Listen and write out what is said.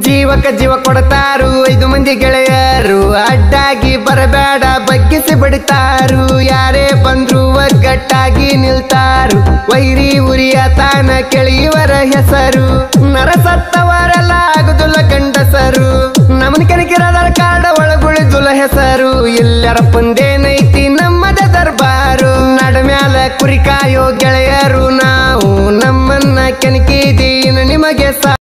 ಜೀವಕ ಜೀವ ಕೊಡತಾರು, ಐದು ಮಂದಿ ಗೆಳೆಯರು, ಅಡ್ಡಾಗಿ ಬರಬೇಡ, ಬಗ್ಗಿಸಿ ಬಡಿತಾರು. ಯಾರೇ ಬಂದ್ರು ಒಗ್ಗಟ್ಟಾಗಿ ನಿಲ್ತಾರು, ವೈರಿ ಉರಿಯ ತಾನ ಕೆಳಿಯವರ ಹೆಸರು. ನರಸತ್ತವರೆಲ್ಲ ಆಗುದಿಲ್ಲ ಗಂಡಸರು. ನಮನ ಕೆಣಕಿರದರ ಕಾಡ ಒಳಗುಳಿದುಲ ಹೆಸರು. ಎಲ್ಲರ ಪಂದೇನೈತಿ ನಮ್ಮದ ದರ್ಬಾರು. ನಡಮ್ಯಾಲ ಕುರಿಕಾಯೋ ಗೆಳೆಯರು ನಾವು. ನಮ್ಮನ್ನ ಕೆನಕಿದೀನ ನಿಮಗೆ